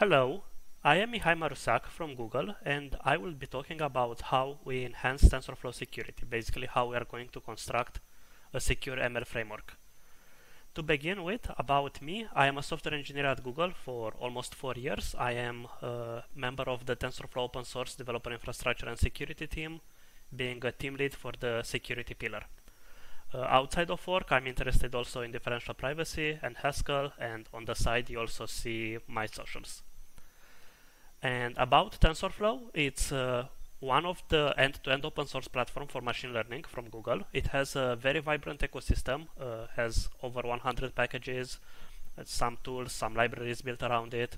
Hello, I am Mihai Maruseac from Google and I will be talking about how we enhance TensorFlow security, basically how we are going to construct a secure ML framework. To begin with, about me, I am a software engineer at Google for almost four years. I am a member of the TensorFlow open source developer infrastructure and security team, being a team lead for the security pillar. Uh, outside of work, I'm interested also in differential privacy and Haskell, and on the side you also see my socials. And about TensorFlow, it's uh, one of the end-to-end open source platform for machine learning from Google. It has a very vibrant ecosystem, uh, has over 100 packages, uh, some tools, some libraries built around it.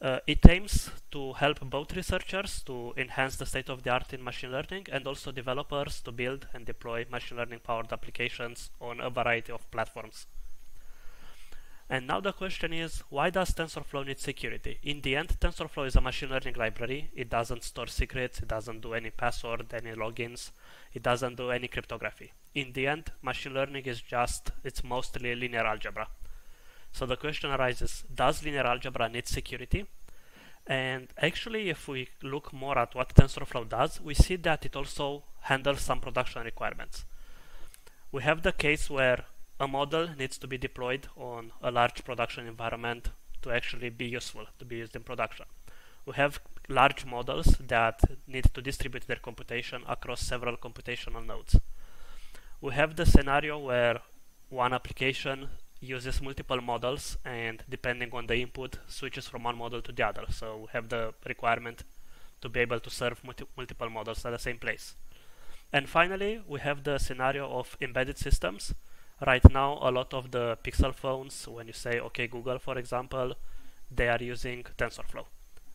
Uh, it aims to help both researchers to enhance the state of the art in machine learning and also developers to build and deploy machine learning powered applications on a variety of platforms. And now the question is, why does TensorFlow need security? In the end, TensorFlow is a machine learning library. It doesn't store secrets, it doesn't do any password, any logins, it doesn't do any cryptography. In the end, machine learning is just, it's mostly linear algebra. So the question arises, does linear algebra need security? And actually, if we look more at what TensorFlow does, we see that it also handles some production requirements. We have the case where a model needs to be deployed on a large production environment to actually be useful, to be used in production. We have large models that need to distribute their computation across several computational nodes. We have the scenario where one application uses multiple models and depending on the input switches from one model to the other. So we have the requirement to be able to serve multi multiple models at the same place. And finally, we have the scenario of embedded systems right now a lot of the pixel phones when you say okay google for example they are using tensorflow.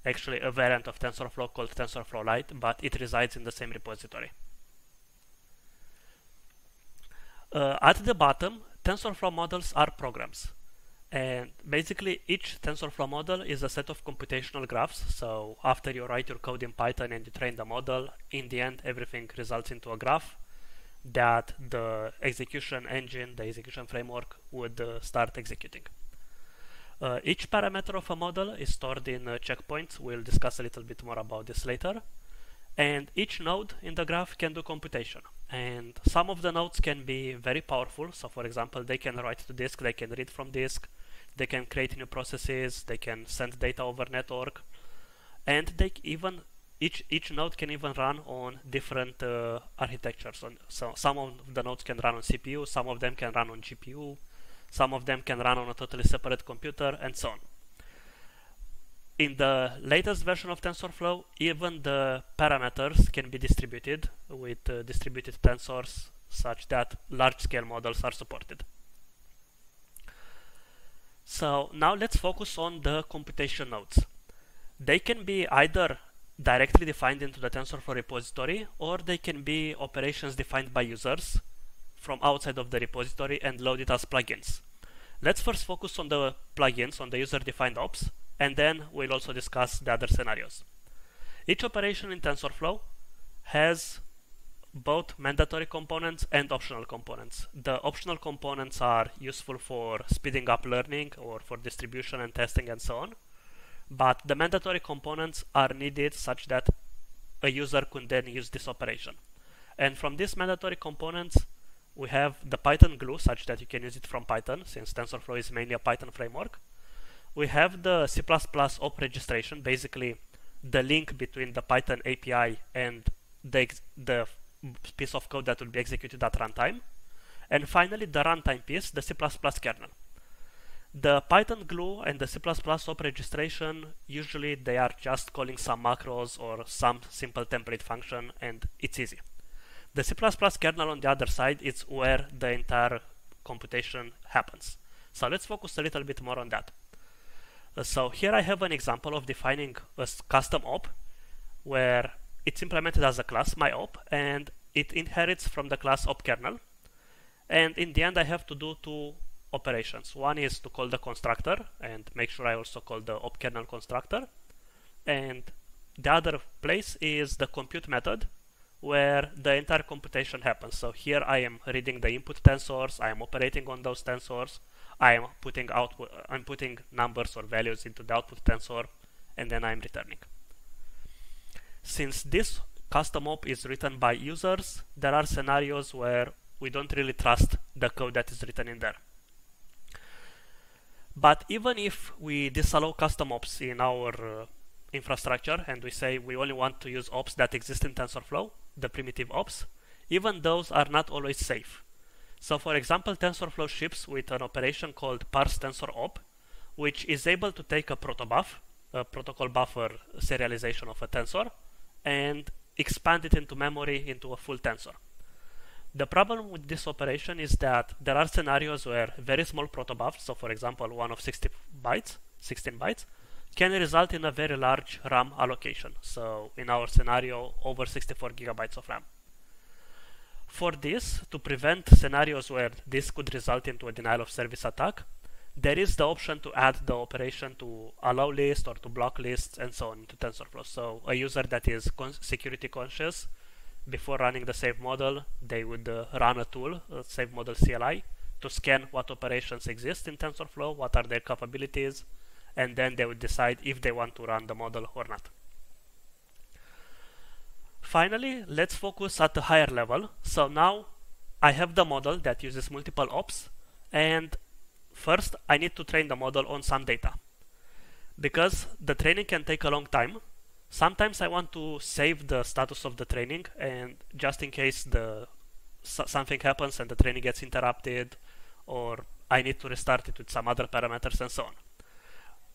Actually a variant of tensorflow called tensorflow lite but it resides in the same repository. Uh, at the bottom tensorflow models are programs. And basically each tensorflow model is a set of computational graphs. So after you write your code in python and you train the model in the end everything results into a graph that the execution engine, the execution framework would uh, start executing. Uh, each parameter of a model is stored in uh, checkpoints. We'll discuss a little bit more about this later. And each node in the graph can do computation. And some of the nodes can be very powerful. So for example, they can write to disk, they can read from disk, they can create new processes, they can send data over network, and they even each each node can even run on different uh, architectures. On, so some of the nodes can run on CPU, some of them can run on GPU, some of them can run on a totally separate computer, and so on. In the latest version of TensorFlow, even the parameters can be distributed with uh, distributed tensors such that large-scale models are supported. So now let's focus on the computation nodes. They can be either directly defined into the TensorFlow repository, or they can be operations defined by users from outside of the repository and loaded as plugins. Let's first focus on the plugins, on the user-defined ops, and then we'll also discuss the other scenarios. Each operation in TensorFlow has both mandatory components and optional components. The optional components are useful for speeding up learning or for distribution and testing and so on but the mandatory components are needed such that a user could then use this operation. And from these mandatory components, we have the Python glue such that you can use it from Python since TensorFlow is mainly a Python framework. We have the C++ op registration, basically the link between the Python API and the, the piece of code that will be executed at runtime. And finally, the runtime piece, the C++ kernel. The Python glue and the C++ op registration, usually they are just calling some macros or some simple template function and it's easy. The C++ kernel on the other side is where the entire computation happens. So let's focus a little bit more on that. Uh, so here I have an example of defining a custom op where it's implemented as a class, my op, and it inherits from the class op kernel. And in the end I have to do two operations. One is to call the constructor and make sure I also call the opkernel constructor. And the other place is the compute method, where the entire computation happens. So here I am reading the input tensors, I am operating on those tensors, I am putting output, I'm putting numbers or values into the output tensor, and then I'm returning. Since this custom op is written by users, there are scenarios where we don't really trust the code that is written in there. But even if we disallow custom ops in our uh, infrastructure and we say we only want to use ops that exist in TensorFlow, the primitive ops, even those are not always safe. So for example, TensorFlow ships with an operation called parse tensor op, which is able to take a protobuf, a protocol buffer serialization of a tensor, and expand it into memory into a full tensor. The problem with this operation is that there are scenarios where very small protobufs, so for example one of 60 bytes, 16 bytes, can result in a very large RAM allocation. So in our scenario, over 64 gigabytes of RAM. For this, to prevent scenarios where this could result into a denial of service attack, there is the option to add the operation to allow list or to block lists and so on to TensorFlow. So a user that is security conscious before running the save model, they would uh, run a tool, a save model CLI, to scan what operations exist in TensorFlow, what are their capabilities, and then they would decide if they want to run the model or not. Finally, let's focus at the higher level. So now I have the model that uses multiple ops, and first I need to train the model on some data. Because the training can take a long time, Sometimes I want to save the status of the training and just in case the something happens and the training gets interrupted or I need to restart it with some other parameters and so on.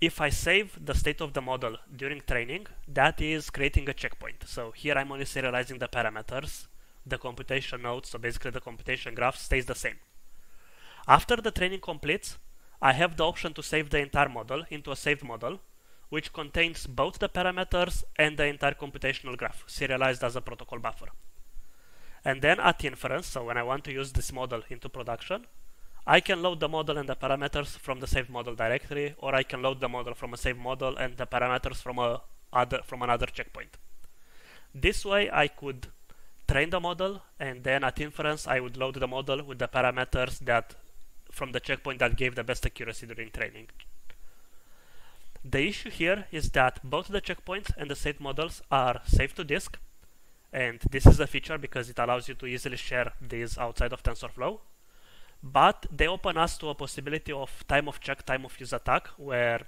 If I save the state of the model during training, that is creating a checkpoint. So here I'm only serializing the parameters, the computation nodes, so basically the computation graph stays the same. After the training completes, I have the option to save the entire model into a saved model which contains both the parameters and the entire computational graph, serialized as a protocol buffer. And then at inference, so when I want to use this model into production, I can load the model and the parameters from the save model directory, or I can load the model from a save model and the parameters from a other from another checkpoint. This way I could train the model and then at inference I would load the model with the parameters that from the checkpoint that gave the best accuracy during training. The issue here is that both the checkpoints and the state models are saved to disk, and this is a feature because it allows you to easily share these outside of TensorFlow. But they open us to a possibility of time of check, time of use attack, where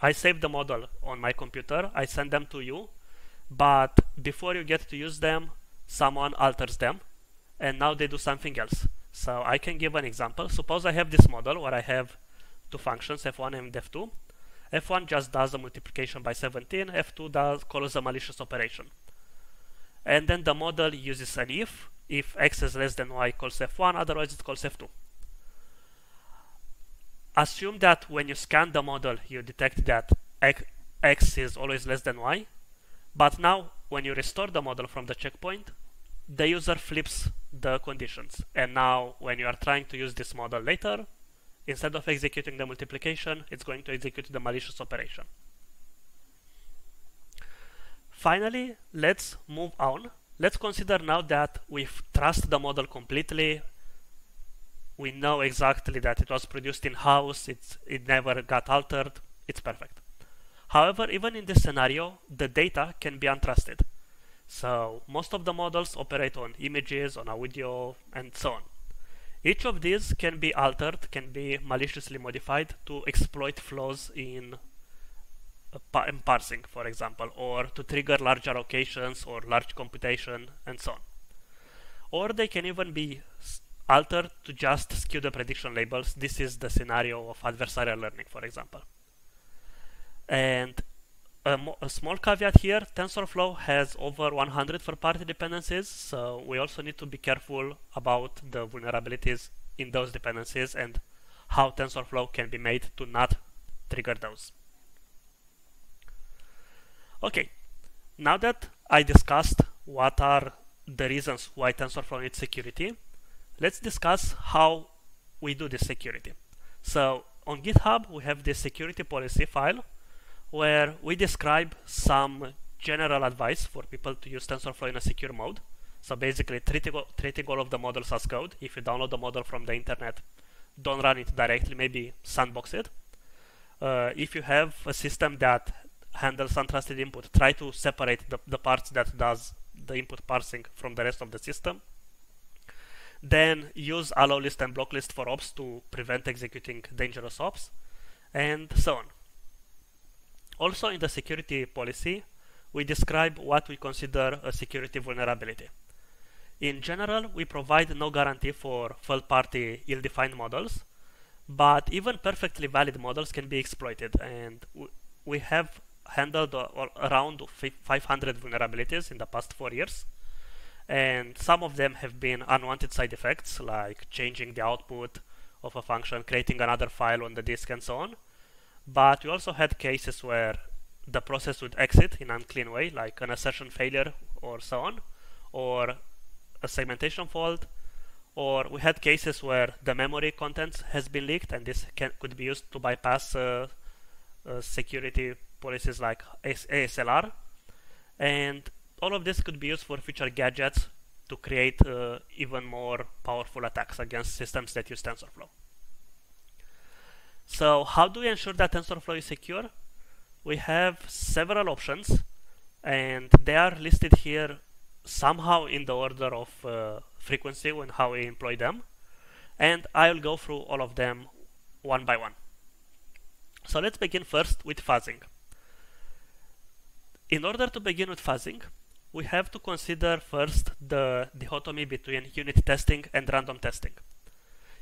I save the model on my computer, I send them to you, but before you get to use them, someone alters them, and now they do something else. So I can give an example. Suppose I have this model where I have two functions, f1 and f2, f1 just does a multiplication by 17, f2 does calls a malicious operation. And then the model uses an if, if x is less than y calls f1, otherwise it calls f2. Assume that when you scan the model you detect that x is always less than y, but now when you restore the model from the checkpoint, the user flips the conditions. And now when you are trying to use this model later, Instead of executing the multiplication, it's going to execute the malicious operation. Finally, let's move on. Let's consider now that we've trusted the model completely. We know exactly that it was produced in-house, it's it never got altered, it's perfect. However, even in this scenario, the data can be untrusted. So most of the models operate on images, on audio, and so on. Each of these can be altered, can be maliciously modified to exploit flaws in, uh, in parsing, for example, or to trigger large allocations or large computation and so on. Or they can even be altered to just skew the prediction labels. This is the scenario of adversarial learning, for example. And a, small caveat here, TensorFlow has over 100 third-party dependencies, so we also need to be careful about the vulnerabilities in those dependencies and how TensorFlow can be made to not trigger those. Okay, now that I discussed what are the reasons why TensorFlow needs security, let's discuss how we do this security. So on GitHub, we have this security policy file where we describe some general advice for people to use TensorFlow in a secure mode. So basically treating, treating all of the models as code. If you download the model from the internet, don't run it directly, maybe sandbox it. Uh, if you have a system that handles untrusted input, try to separate the, the parts that does the input parsing from the rest of the system. Then use allow list and block list for ops to prevent executing dangerous ops, and so on. Also in the security policy, we describe what we consider a security vulnerability. In general, we provide no guarantee for third-party ill-defined models, but even perfectly valid models can be exploited, and we have handled around 500 vulnerabilities in the past four years, and some of them have been unwanted side effects, like changing the output of a function, creating another file on the disk, and so on. But we also had cases where the process would exit in an unclean way, like an assertion failure or so on, or a segmentation fault, or we had cases where the memory contents has been leaked, and this can, could be used to bypass uh, uh, security policies like ASLR, and all of this could be used for future gadgets to create uh, even more powerful attacks against systems that use TensorFlow. So how do we ensure that TensorFlow is secure? We have several options and they are listed here somehow in the order of uh, frequency and how we employ them. And I'll go through all of them one by one. So let's begin first with fuzzing. In order to begin with fuzzing, we have to consider first the dichotomy between unit testing and random testing.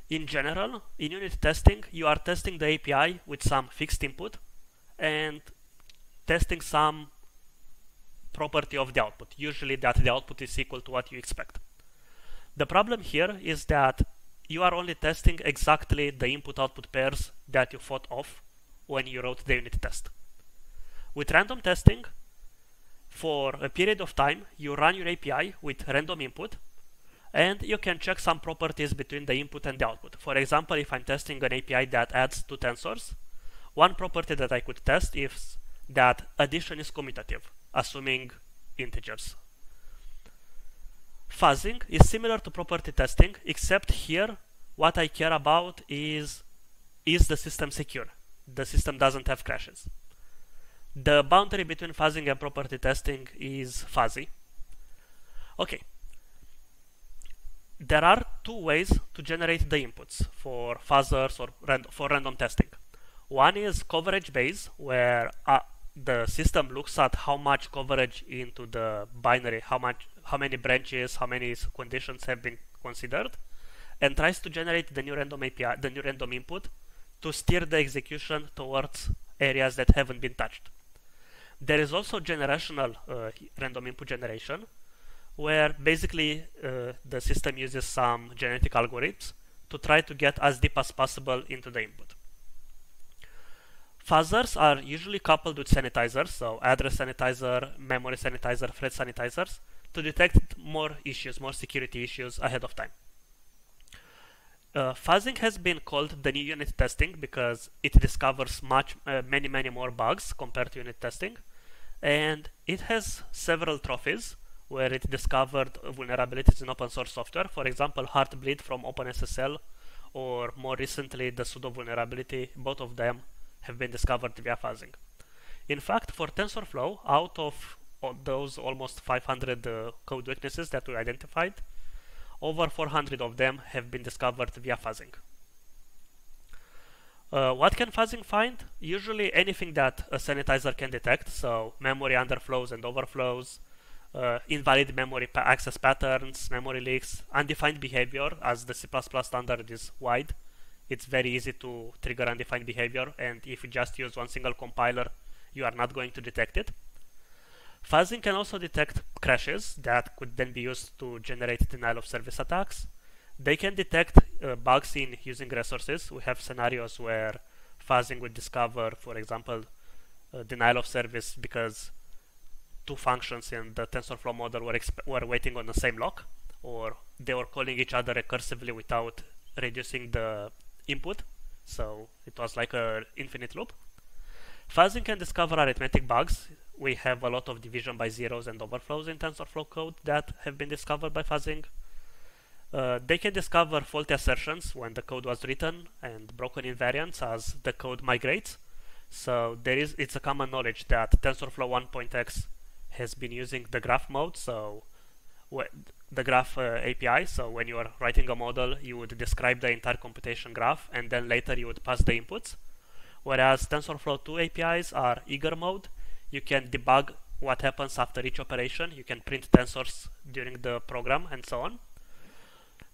In general, in unit testing, you are testing the API with some fixed input and testing some property of the output, usually that the output is equal to what you expect. The problem here is that you are only testing exactly the input-output pairs that you thought of when you wrote the unit test. With random testing, for a period of time, you run your API with random input and you can check some properties between the input and the output. For example, if I'm testing an API that adds two tensors, one property that I could test is that addition is commutative, assuming integers. Fuzzing is similar to property testing, except here what I care about is is the system secure? The system doesn't have crashes. The boundary between fuzzing and property testing is fuzzy. Okay, there are two ways to generate the inputs for fuzzers or for random testing. One is coverage based, where uh, the system looks at how much coverage into the binary, how much, how many branches, how many conditions have been considered, and tries to generate the new random API, the new random input, to steer the execution towards areas that haven't been touched. There is also generational uh, random input generation, where basically uh, the system uses some genetic algorithms to try to get as deep as possible into the input. Fuzzers are usually coupled with sanitizers, so address sanitizer, memory sanitizer, thread sanitizers, to detect more issues, more security issues ahead of time. Uh, fuzzing has been called the new unit testing because it discovers much, uh, many, many more bugs compared to unit testing, and it has several trophies where it discovered vulnerabilities in open source software. For example, Heartbleed from OpenSSL, or more recently the sudo vulnerability. Both of them have been discovered via fuzzing. In fact, for TensorFlow, out of those almost 500 uh, code weaknesses that we identified, over 400 of them have been discovered via fuzzing. Uh, what can fuzzing find? Usually anything that a sanitizer can detect, so memory underflows and overflows, uh, invalid memory pa access patterns, memory leaks, undefined behavior, as the C++ standard is wide. It's very easy to trigger undefined behavior, and if you just use one single compiler, you are not going to detect it. Fuzzing can also detect crashes that could then be used to generate denial of service attacks. They can detect uh, bugs in using resources. We have scenarios where fuzzing would discover, for example, uh, denial of service because two functions in the TensorFlow model were, were waiting on the same lock, or they were calling each other recursively without reducing the input. So it was like an infinite loop. Fuzzing can discover arithmetic bugs. we have a lot of division by zeros and overflows in TensorFlow code that have been discovered by fuzzing. Uh, they can discover faulty assertions when the code was written and broken invariants as the code migrates. So there is it's a common knowledge that TensorFlow 1.x has been using the graph mode. So the graph uh, API. So when you are writing a model, you would describe the entire computation graph, and then later you would pass the inputs. Whereas TensorFlow 2 APIs are eager mode. You can debug what happens after each operation. You can print tensors during the program and so on.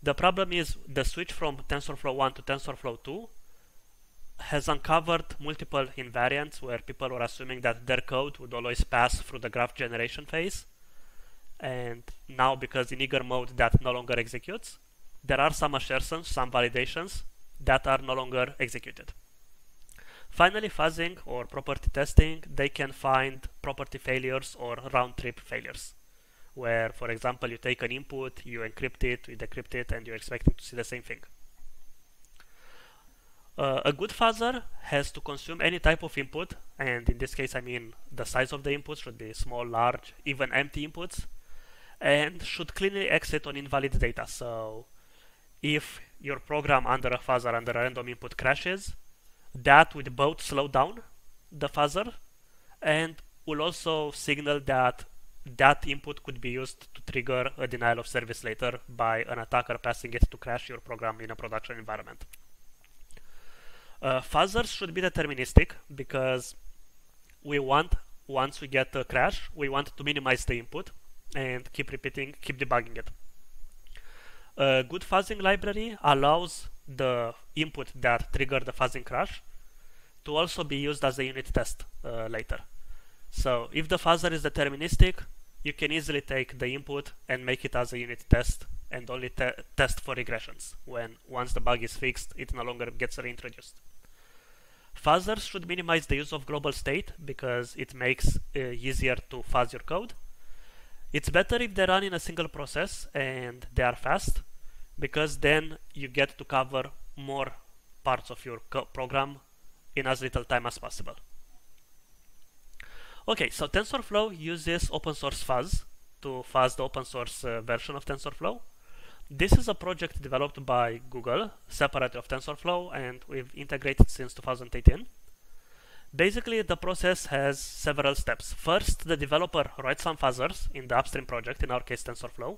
The problem is the switch from TensorFlow 1 to TensorFlow 2 has uncovered multiple invariants where people were assuming that their code would always pass through the graph generation phase. And now, because in eager mode that no longer executes, there are some assertions, some validations that are no longer executed. Finally, fuzzing or property testing, they can find property failures or round-trip failures where, for example, you take an input, you encrypt it, you decrypt it, and you're expecting to see the same thing. Uh, a good fuzzer has to consume any type of input, and in this case, I mean the size of the input should be small, large, even empty inputs, and should cleanly exit on invalid data. So, if your program under a fuzzer under a random input crashes, that would both slow down the fuzzer and will also signal that that input could be used to trigger a denial of service later by an attacker passing it to crash your program in a production environment. Uh, fuzzers should be deterministic because we want, once we get a crash, we want to minimize the input and keep repeating, keep debugging it. A good fuzzing library allows the input that triggered the fuzzing crash to also be used as a unit test uh, later. So if the fuzzer is deterministic, you can easily take the input and make it as a unit test and only te test for regressions when once the bug is fixed it no longer gets reintroduced. Fuzzers should minimize the use of global state because it makes uh, easier to fuzz your code. It's better if they run in a single process and they are fast because then you get to cover more parts of your program in as little time as possible. Okay, so TensorFlow uses open source fuzz to fuzz the open source uh, version of TensorFlow. This is a project developed by Google, separate of TensorFlow, and we've integrated since 2018. Basically, the process has several steps. First, the developer writes some fuzzers in the upstream project, in our case TensorFlow,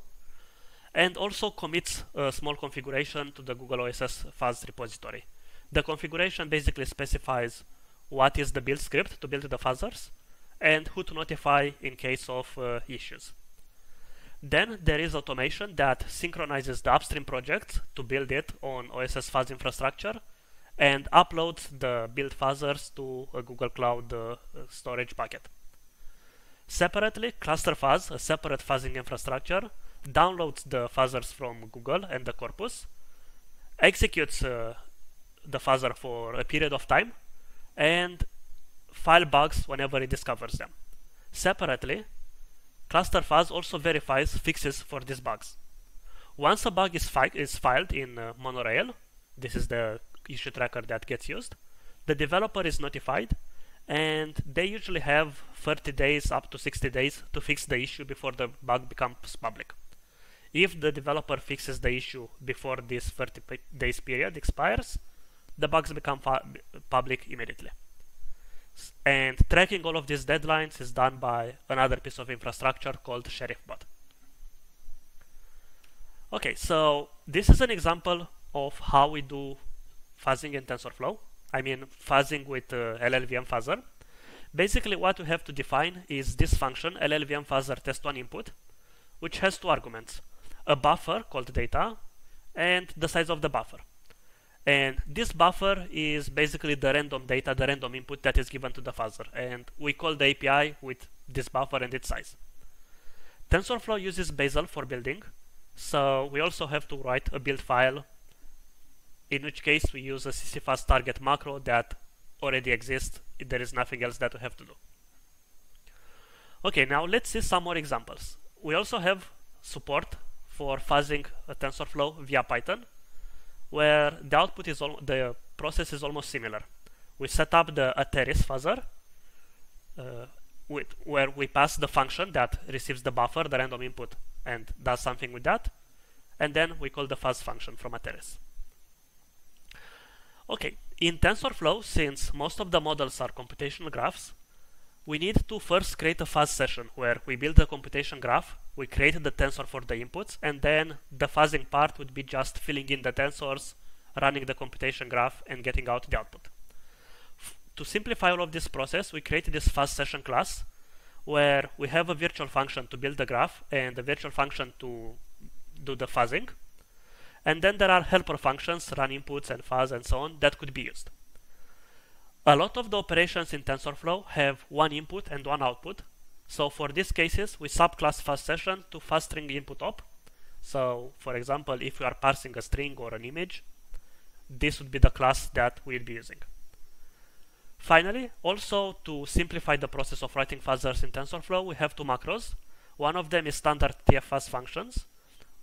and also commits a small configuration to the Google OSS fuzz repository. The configuration basically specifies what is the build script to build the fuzzers, and who to notify in case of uh, issues. Then there is automation that synchronizes the upstream projects to build it on OSS Fuzz infrastructure and uploads the build fuzzers to a Google Cloud uh, storage bucket. Separately, ClusterFuzz, a separate fuzzing infrastructure, downloads the fuzzers from Google and the corpus, executes uh, the fuzzer for a period of time, and file bugs whenever it discovers them. Separately, ClusterFuzz also verifies fixes for these bugs. Once a bug is, fi is filed in uh, Monorail, this is the issue tracker that gets used, the developer is notified and they usually have 30 days up to 60 days to fix the issue before the bug becomes public. If the developer fixes the issue before this 30 days period expires, the bugs become public immediately. And tracking all of these deadlines is done by another piece of infrastructure called SheriffBot. Okay, so this is an example of how we do fuzzing in TensorFlow. I mean fuzzing with uh, LLVM fuzzer. Basically what we have to define is this function LLVMFuzzerTestOneInput, which has two arguments, a buffer called data and the size of the buffer. And this buffer is basically the random data, the random input that is given to the fuzzer. And we call the API with this buffer and its size. TensorFlow uses Bazel for building. So we also have to write a build file, in which case we use a ccfuzz target macro that already exists. There is nothing else that we have to do. Okay, now let's see some more examples. We also have support for fuzzing a TensorFlow via Python where the output is the process is almost similar. We set up the Atheris fuzzer. Uh, with, where we pass the function that receives the buffer, the random input, and does something with that. And then we call the fuzz function from Atheris. Okay, in TensorFlow, since most of the models are computational graphs, we need to first create a fuzz session where we build the computation graph, we create the tensor for the inputs, and then the fuzzing part would be just filling in the tensors, running the computation graph, and getting out the output. F to simplify all of this process, we created this fuzz session class where we have a virtual function to build the graph and a virtual function to do the fuzzing. And then there are helper functions, run inputs and fuzz and so on that could be used. A lot of the operations in TensorFlow have one input and one output. So for these cases, we subclass fuzz session to fuzz string input op. So for example, if we are parsing a string or an image, this would be the class that we'll be using. Finally, also to simplify the process of writing fuzzers in TensorFlow, we have two macros. One of them is standard tffuzz functions,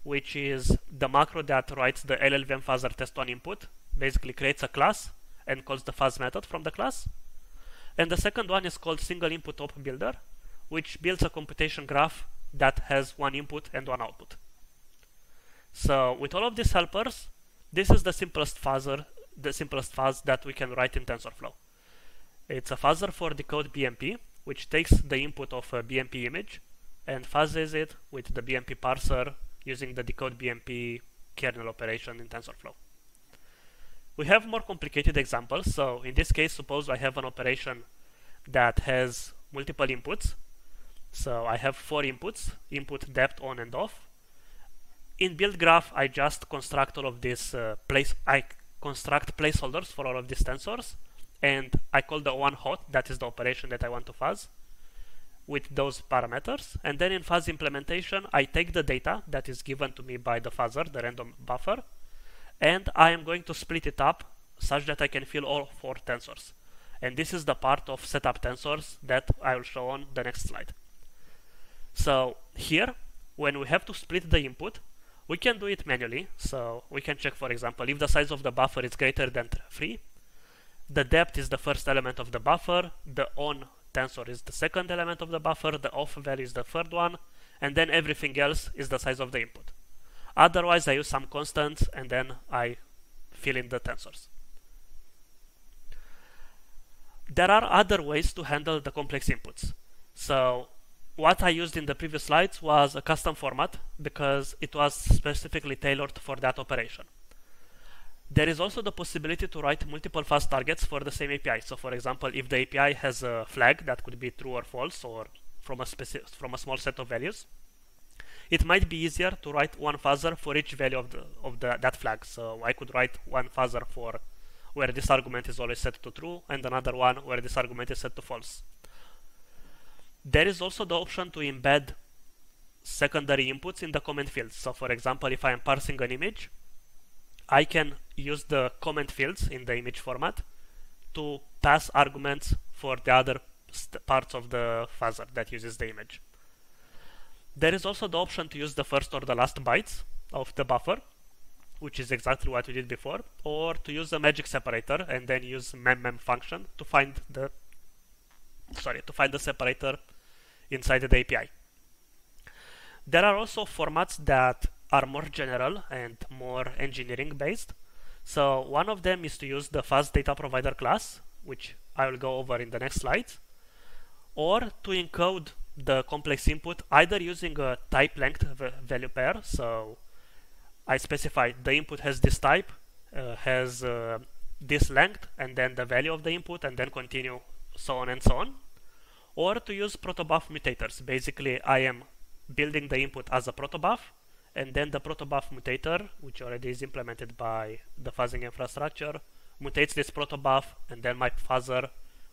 which is the macro that writes the LLVMFuzzerTestOneInput, basically creates a class and calls the fuzz method from the class. And the second one is called single input op builder, which builds a computation graph that has one input and one output. So with all of these helpers, this is the simplest fuzzer, the simplest fuzz that we can write in TensorFlow. It's a fuzzer for decode BMP, which takes the input of a BMP image and fuzzes it with the BMP parser using the decode BMP kernel operation in TensorFlow. We have more complicated examples. So in this case, suppose I have an operation that has multiple inputs. So I have four inputs, input depth on and off. In build graph, I just construct all of these uh, place, I construct placeholders for all of these tensors. And I call the one hot, that is the operation that I want to fuzz with those parameters. And then in fuzz implementation, I take the data that is given to me by the fuzzer, the random buffer, and I am going to split it up such that I can fill all four tensors. And this is the part of setup tensors that I will show on the next slide. So here, when we have to split the input, we can do it manually. So we can check, for example, if the size of the buffer is greater than 3, the depth is the first element of the buffer, the on tensor is the second element of the buffer, the off value is the third one, and then everything else is the size of the input. Otherwise, I use some constants and then I fill in the tensors. There are other ways to handle the complex inputs. So what I used in the previous slides was a custom format because it was specifically tailored for that operation. There is also the possibility to write multiple fuzz targets for the same API. So for example, if the API has a flag that could be true or false or from a, from a small set of values, it might be easier to write one fuzzer for each value of the of the that flag. So I could write one fuzzer for where this argument is always set to true and another one where this argument is set to false. There is also the option to embed secondary inputs in the comment fields. So for example, if I am parsing an image, I can use the comment fields in the image format to pass arguments for the other parts of the fuzzer that uses the image. There is also the option to use the first or the last bytes of the buffer, which is exactly what we did before, or to use the magic separator and then use memmem function to find the sorry to find the separator inside the API. There are also formats that are more general and more engineering based. So one of them is to use the fuzzed data provider class, which I will go over in the next slides, or to encode the complex input either using a type length value pair. So I specify the input has this type, uh, has uh, this length, and then the value of the input, and then continue so on and so on. Or to use protobuf mutators. Basically, I am building the input as a protobuf, and then the protobuf mutator, which already is implemented by the fuzzing infrastructure, mutates this protobuf, and then my fuzzer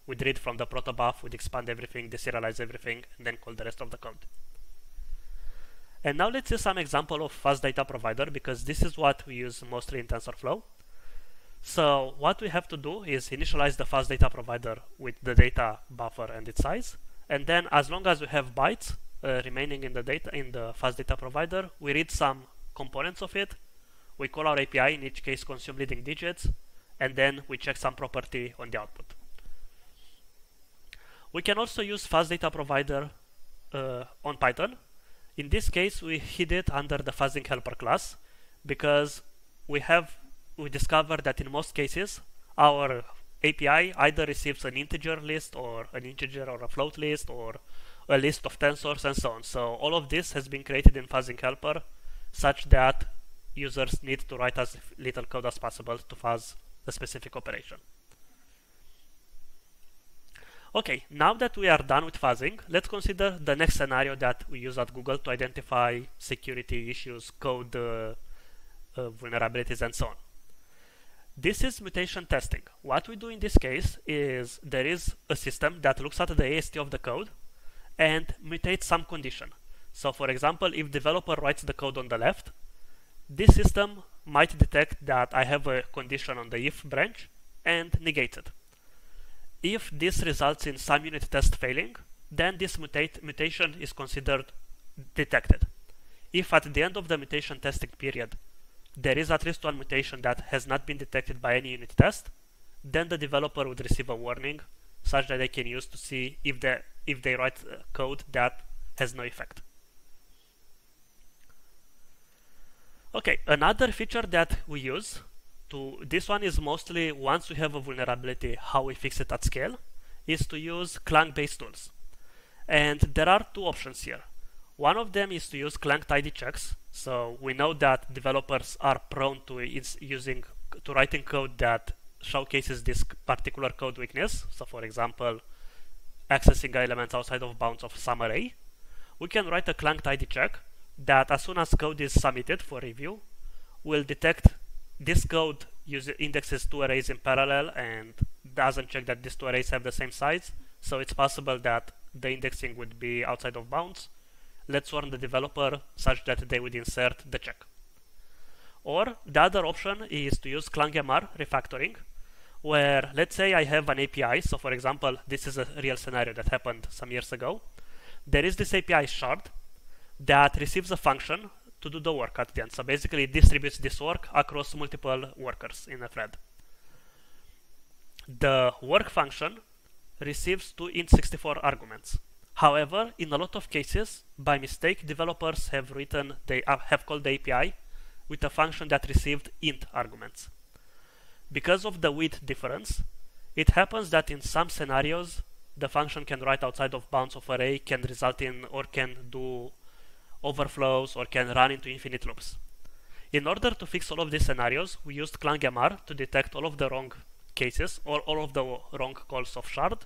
we'd read from the protobuf, we'd expand everything, deserialize everything, and then call the rest of the code. And now let's see some example of fuzzed data provider because this is what we use mostly in TensorFlow. So what we have to do is initialize the fuzzed data provider with the data buffer and its size. And then as long as we have bytes uh, remaining in the data in the fuzzed data provider, we read some components of it. We call our API, in each case consume leading digits, and then we check some property on the output. We can also use fuzzed data provider uh, on Python. In this case, we hid it under the fuzzing helper class because we have we discovered that in most cases our API either receives an integer list or an integer or a float list or a list of tensors and so on. So all of this has been created in fuzzing helper such that users need to write as little code as possible to fuzz the specific operation. Okay, now that we are done with fuzzing, let's consider the next scenario that we use at Google to identify security issues, code uh, uh, vulnerabilities, and so on. This is mutation testing. What we do in this case is there is a system that looks at the AST of the code and mutates some condition. So for example, if developer writes the code on the left, this system might detect that I have a condition on the if branch and negate it. If this results in some unit test failing, then this mutate, mutation is considered detected. If at the end of the mutation testing period there is at least one mutation that has not been detected by any unit test, then the developer would receive a warning such that they can use to see if they, if they write uh, code that has no effect. Okay, another feature that we use to this one is mostly once we have a vulnerability, how we fix it at scale, is to use Clang-based tools. And there are two options here. One of them is to use Clang tidy checks. So we know that developers are prone to using to writing code that showcases this particular code weakness. So for example, accessing elements outside of bounds of some array. We can write a Clang tidy check that as soon as code is submitted for review, will detect this code uses indexes two arrays in parallel and doesn't check that these two arrays have the same size. So it's possible that the indexing would be outside of bounds. Let's warn the developer such that they would insert the check. Or the other option is to use ClangMR refactoring, where let's say I have an API. So for example, this is a real scenario that happened some years ago. There is this API shard that receives a function to do the work at the end. So basically it distributes this work across multiple workers in a thread. The work function receives two int64 arguments. However, in a lot of cases, by mistake, developers have written they have called the API with a function that received int arguments. Because of the width difference, it happens that in some scenarios, the function can write outside of bounds of array, can result in or can do overflows, or can run into infinite loops. In order to fix all of these scenarios, we used ClangMR to detect all of the wrong cases or all of the wrong calls of shard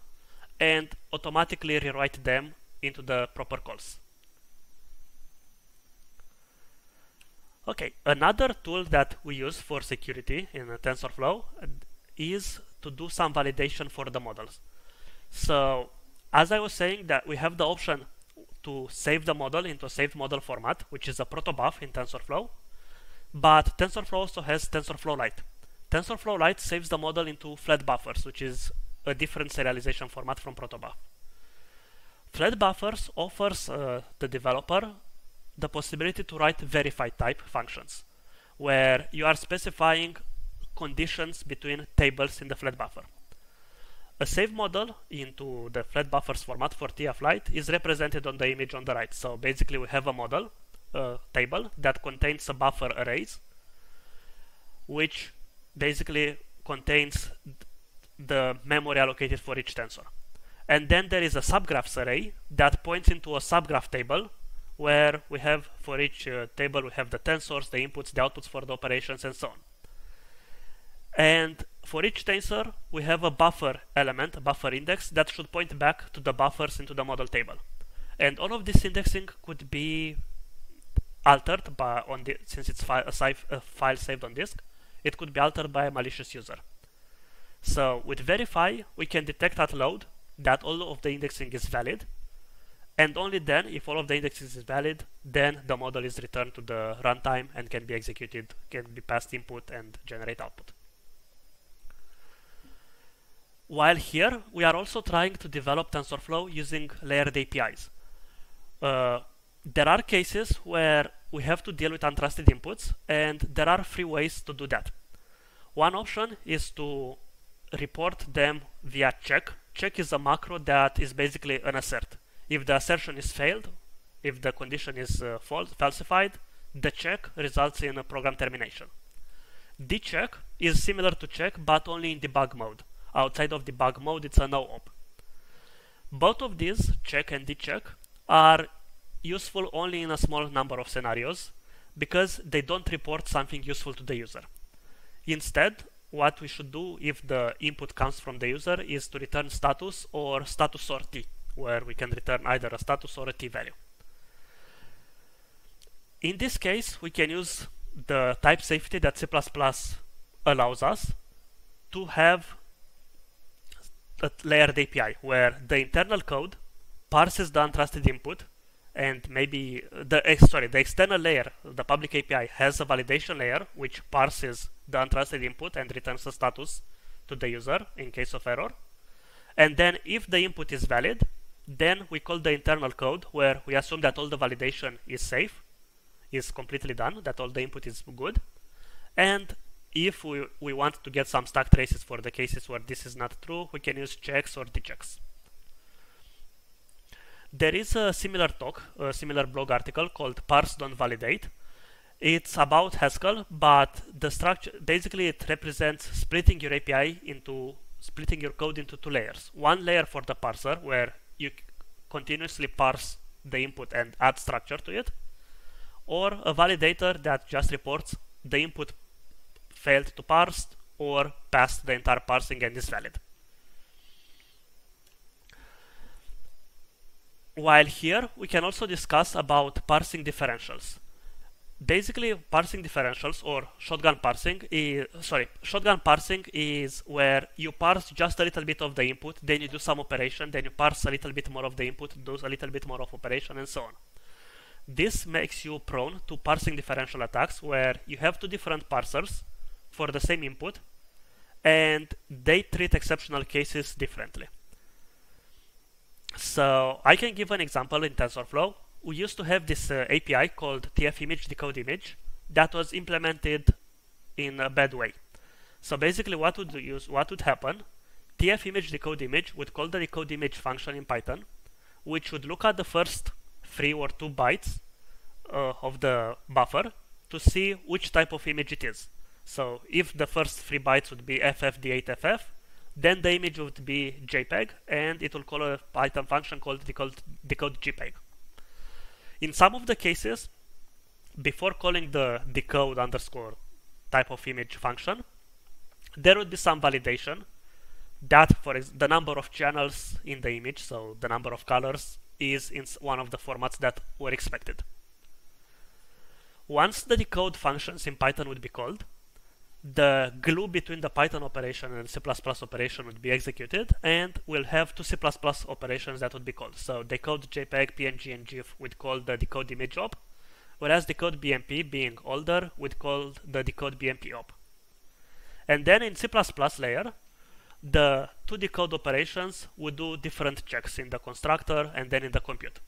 and automatically rewrite them into the proper calls. Okay, another tool that we use for security in TensorFlow is to do some validation for the models. So, as I was saying that we have the option to save the model into a saved model format, which is a protobuf in TensorFlow. But TensorFlow also has TensorFlow Lite. TensorFlow Lite saves the model into flat buffers, which is a different serialization format from protobuf. Flat buffers offers uh, the developer the possibility to write verified type functions, where you are specifying conditions between tables in the flat buffer. A save model into the flat buffers format for TF Lite is represented on the image on the right. So basically we have a model table that contains a buffer arrays which basically contains the memory allocated for each tensor. And then there is a subgraphs array that points into a subgraph table where we have for each uh, table we have the tensors, the inputs, the outputs for the operations and so on. And for each tensor, we have a buffer element, a buffer index, that should point back to the buffers into the model table. And all of this indexing could be altered by on the since it's fi a, a file saved on disk, it could be altered by a malicious user. So with verify, we can detect at load that all of the indexing is valid, and only then, if all of the indexing is valid, then the model is returned to the runtime and can be executed, can be passed input and generate output. While here, we are also trying to develop TensorFlow using layered APIs. Uh, there are cases where we have to deal with untrusted inputs, and there are three ways to do that. One option is to report them via check. check is a macro that is basically an assert. If the assertion is failed, if the condition is uh, false, falsified, the check results in a program termination. Decheck is similar to check but only in debug mode. Outside of debug mode, it's a no-op. Both of these, check and DCHECK, are useful only in a small number of scenarios because they don't report something useful to the user. Instead, what we should do if the input comes from the user is to return status or status or t, where we can return either a status or a t value. In this case, we can use the type safety that C++ allows us to have layered API where the internal code parses the untrusted input and maybe uh, the eh, sorry the external layer the public API has a validation layer which parses the untrusted input and returns a status to the user in case of error and then if the input is valid then we call the internal code where we assume that all the validation is safe is completely done, that all the input is good. And if we, we want to get some stack traces for the cases where this is not true, we can use checks or DCHECKs. There is a similar talk, a similar blog article called parse don't validate. It's about Haskell, but the structure basically it represents splitting your API into splitting your code into two layers. One layer for the parser where you continuously parse the input and add structure to it or a validator that just reports the input failed to parse or passed the entire parsing and is valid. While here, we can also discuss about parsing differentials. Basically, parsing differentials or shotgun parsing is, sorry, shotgun parsing is where you parse just a little bit of the input, then you do some operation, then you parse a little bit more of the input, do a little bit more of operation, and so on. This makes you prone to parsing differential attacks where you have two different parsers for the same input and they treat exceptional cases differently. So I can give an example in TensorFlow. We used to have this uh, API called tf-image decode image that was implemented in a bad way. So basically what would use what would happen tf-image decode image would call the decode image function in Python which would look at the first three or two bytes uh, of the buffer to see which type of image it is. So if the first three bytes would be ffd8ff, then the image would be JPEG, and it will call a Python function called decode, decode JPEG. In some of the cases, before calling the decode underscore type of image function, there would be some validation that for the number of channels in the image, so the number of colors, is in one of the formats that were expected. Once the decode functions in Python would be called, the glue between the Python operation and C++ operation would be executed, and we'll have two C++ operations that would be called. So decode JPEG, PNG, and GIF would call the decode image op, whereas decode BMP, being older, would call the decode BMP op. And then in C++ layer, the two decode operations would do different checks in the constructor and then in the compute.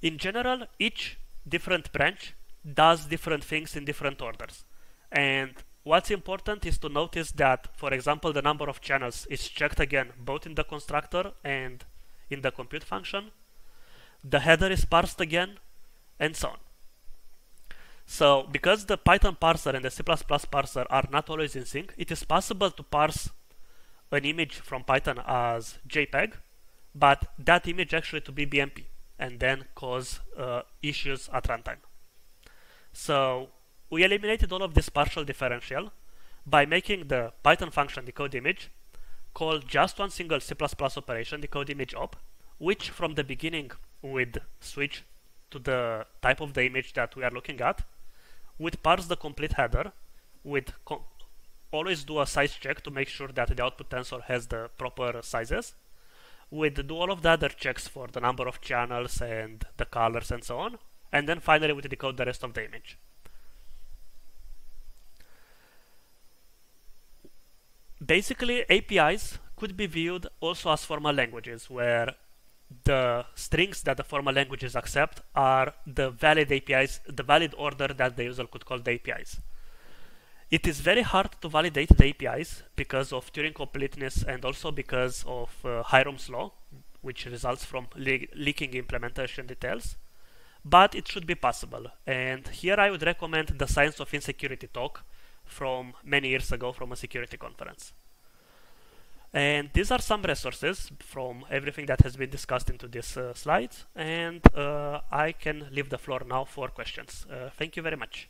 In general, each different branch does different things in different orders. And what's important is to notice that, for example, the number of channels is checked again both in the constructor and in the compute function. The header is parsed again, and so on. So, because the Python parser and the C++ parser are not always in sync, it is possible to parse an image from Python as JPEG, but that image actually to be BMP and then cause uh, issues at runtime. So we eliminated all of this parsing differential by making the Python function decode image call just one single C++ operation decode image op, which from the beginning would switch to the type of the image that we are looking at, would parse the complete header, would always do a size check to make sure that the output tensor has the proper sizes. We'd do all of the other checks for the number of channels and the colors and so on. And then finally we'd decode the rest of the image. Basically, APIs could be viewed also as formal languages, where the strings that the formal languages accept are the valid APIs, the valid order that the user could call the APIs. It is very hard to validate the APIs because of Turing completeness and also because of uh, Hyrum's law, which results from le leaking implementation details. But it should be possible. And here I would recommend the Science of Insecurity talk from many years ago from a security conference. And these are some resources from everything that has been discussed into this uh, slide. And uh, I can leave the floor now for questions. Uh, thank you very much.